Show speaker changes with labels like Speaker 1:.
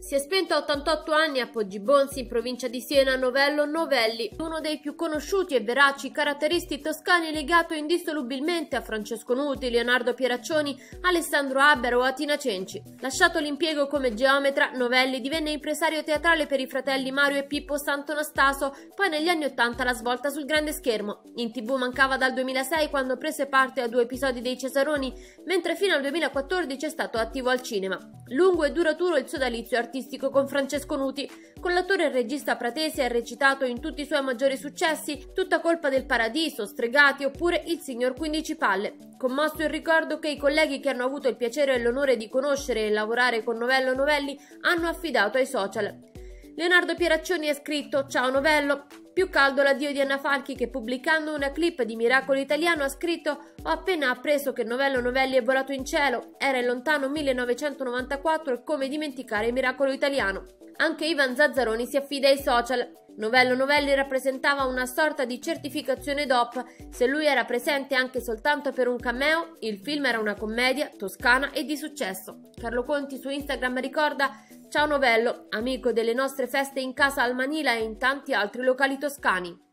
Speaker 1: Si è spento a 88 anni a Poggibonsi, in provincia di Siena, Novello Novelli, uno dei più conosciuti e veraci caratteristi toscani legato indissolubilmente a Francesco Nuti, Leonardo Pieraccioni, Alessandro Abbero o Atina Cenci. Lasciato l'impiego come geometra, Novelli divenne impresario teatrale per i fratelli Mario e Pippo Sant'Anastaso, poi negli anni Ottanta la svolta sul grande schermo. In tv mancava dal 2006 quando prese parte a due episodi dei Cesaroni, mentre fino al 2014 è stato attivo al cinema. Lungo e duraturo il suo dalizio artistico artistico con Francesco Nuti. Con l'attore e regista pratese ha recitato in tutti i suoi maggiori successi Tutta colpa del paradiso, Stregati oppure Il signor 15 palle. Commosso il ricordo che i colleghi che hanno avuto il piacere e l'onore di conoscere e lavorare con Novello Novelli hanno affidato ai social. Leonardo Pieraccioni ha scritto Ciao Novello, più caldo l'addio di Anna Falchi che pubblicando una clip di Miracolo Italiano ha scritto Ho appena appreso che Novello Novelli è volato in cielo, era il lontano 1994 e come dimenticare Miracolo Italiano. Anche Ivan Zazzaroni si affida ai social. Novello Novelli rappresentava una sorta di certificazione DOP. Se lui era presente anche soltanto per un cameo, il film era una commedia toscana e di successo. Carlo Conti su Instagram ricorda Ciao Novello, amico delle nostre feste in casa al Manila e in tanti altri locali toscani.